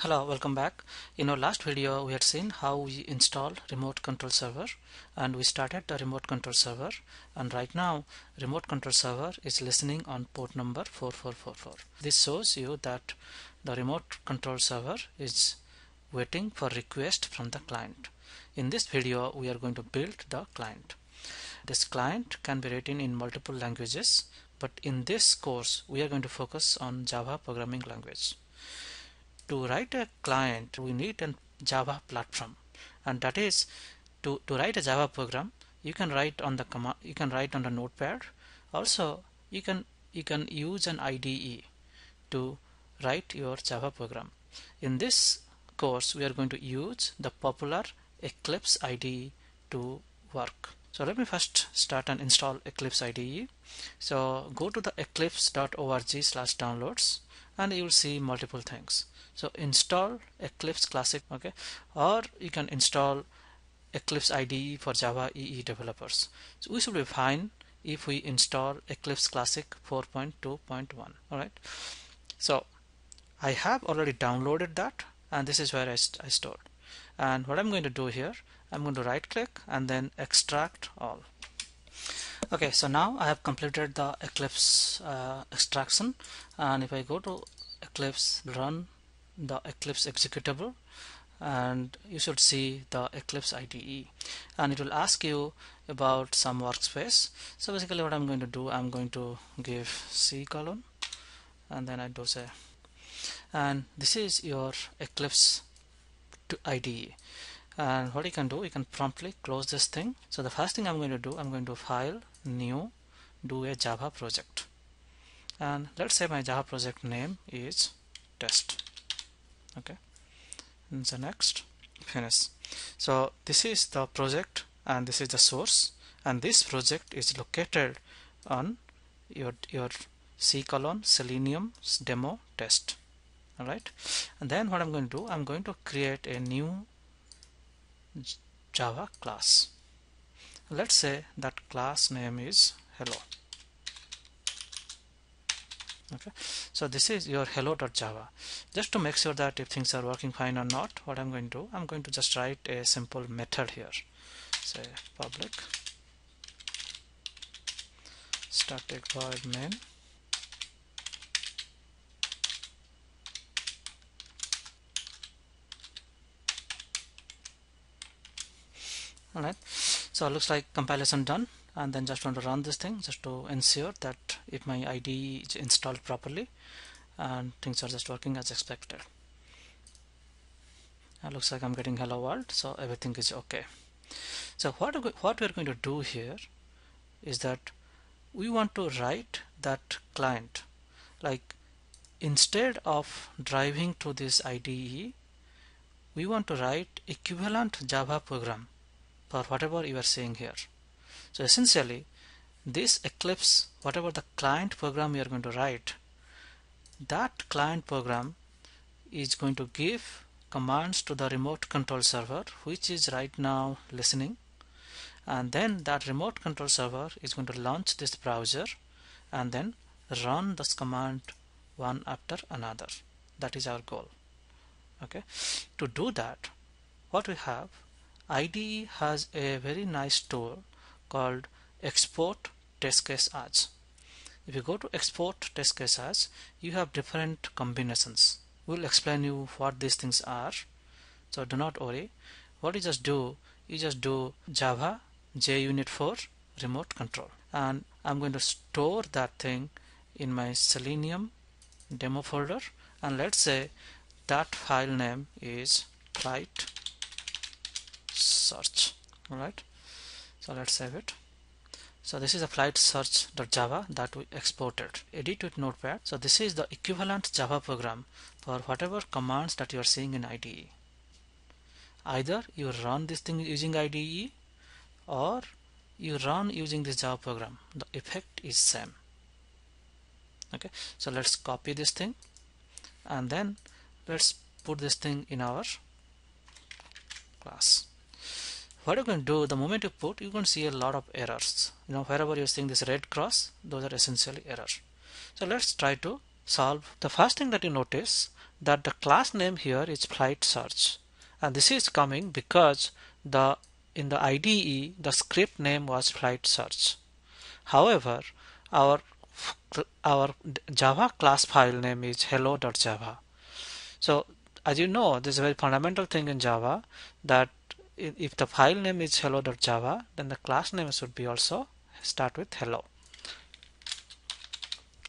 Hello, welcome back. In our last video, we had seen how we install remote control server and we started the remote control server and right now remote control server is listening on port number 4444. This shows you that the remote control server is waiting for request from the client. In this video, we are going to build the client. This client can be written in multiple languages but in this course, we are going to focus on Java programming language to write a client we need a Java platform. And that is to, to write a Java program you can write on the command you can write on the notepad. Also you can you can use an IDE to write your Java program. In this course we are going to use the popular Eclipse IDE to work. So let me first start and install Eclipse IDE so go to the eclipse.org slash downloads and you will see multiple things. So install Eclipse Classic okay? Or you can install Eclipse IDE for Java EE developers. So we should be fine if we install Eclipse Classic 4.2.1 alright? So I have already downloaded that and this is where I, st I stored. And what I'm going to do here I'm going to right click and then extract all okay so now I have completed the Eclipse uh, extraction. And if I go to Eclipse run the Eclipse executable and you should see the Eclipse IDE and it will ask you about some workspace. So basically what I'm going to do I'm going to give C colon and then I do say and this is your Eclipse to IDE and what you can do you can promptly close this thing. So the first thing I'm going to do I'm going to file new do a Java project. And let's say my Java project name is test. Okay. And the next finish. So this is the project and this is the source. And this project is located on your your C colon selenium demo test. Alright. And then what I'm going to do I'm going to create a new Java class. Let's say that class name is hello. Okay. So this is your hello.java just to make sure that if things are working fine or not what I'm going to do I'm going to just write a simple method here. Say public static void main alright. So it looks like compilation done and then just want to run this thing just to ensure that if my IDE is installed properly and things are just working as expected. It looks like I'm getting hello world so everything is okay. So what what we're going to do here is that we want to write that client. Like instead of driving to this IDE we want to write equivalent Java program for whatever you are seeing here. So essentially this Eclipse whatever the client program you are going to write that client program is going to give commands to the remote control server which is right now listening. And then that remote control server is going to launch this browser and then run this command one after another. That is our goal. Okay? To do that what we have IDE has a very nice tool called export test case as. If you go to export test case as, you have different combinations. We'll explain you what these things are. So do not worry. What you just do, you just do Java JUnit 4 remote control. And I'm going to store that thing in my Selenium demo folder. And let's say that file name is flight search. Alright. So let's save it. So this is a flight search.java that we exported. Edit with notepad. So this is the equivalent java program for whatever commands that you are seeing in IDE either you run this thing using IDE or you run using this java program. The effect is same. Okay. So let's copy this thing and then let's put this thing in our class what you can do the moment you put you can see a lot of errors. You know wherever you're seeing this red cross those are essentially errors. So let's try to solve. The first thing that you notice that the class name here is flight search. And this is coming because the in the IDE the script name was flight search. However our our java class file name is hello.java so as you know this is a very fundamental thing in java that if the file name is hello.java then the class name should be also start with hello.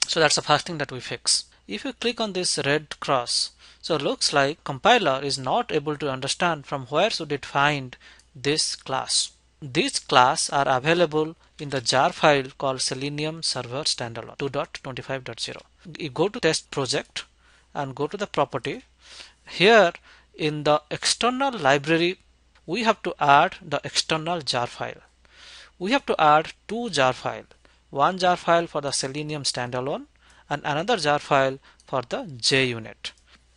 So that's the first thing that we fix. If you click on this red cross so it looks like compiler is not able to understand from where should it find this class. These class are available in the jar file called selenium server standalone 2.25.0 you go to test project and go to the property. Here in the external library we have to add the external jar file. We have to add two jar file. One jar file for the Selenium standalone and another jar file for the JUnit.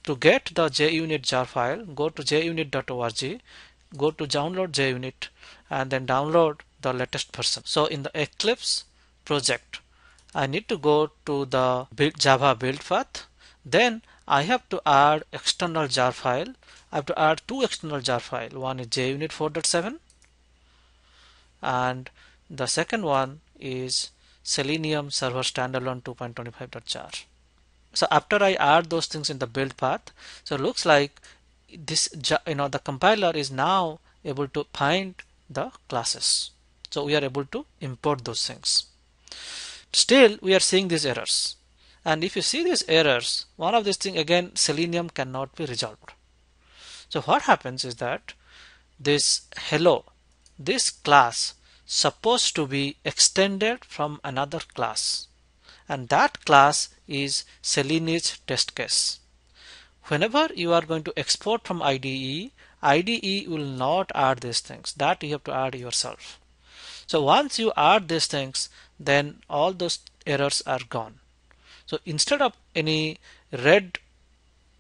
To get the JUnit jar file, go to junit.org, go to download JUnit and then download the latest version. So in the Eclipse project, I need to go to the build Java build path. Then I have to add external jar file I have to add two external jar file. One is JUnit 4.7 and the second one is Selenium server standalone 2.25.jar. So after I add those things in the build path, so it looks like this you know the compiler is now able to find the classes. So we are able to import those things. Still we are seeing these errors. And if you see these errors, one of these things again Selenium cannot be resolved. So what happens is that this hello, this class supposed to be extended from another class and that class is Selenium test case. Whenever you are going to export from IDE, IDE will not add these things that you have to add yourself. So once you add these things then all those errors are gone. So instead of any red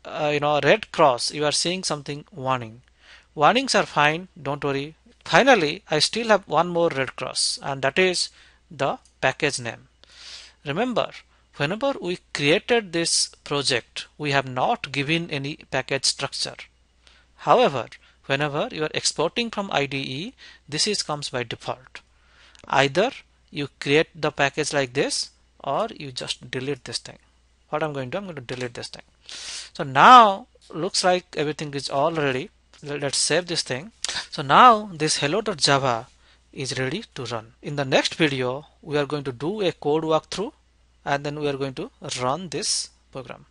uh, you know red cross you are seeing something warning. Warnings are fine don't worry. Finally I still have one more red cross and that is the package name. Remember whenever we created this project we have not given any package structure. However whenever you are exporting from IDE this is comes by default. Either you create the package like this or you just delete this thing. What I'm going to do I'm going to delete this thing. So now looks like everything is all ready. Let's save this thing. So now this hello.java is ready to run. In the next video we are going to do a code walkthrough and then we are going to run this program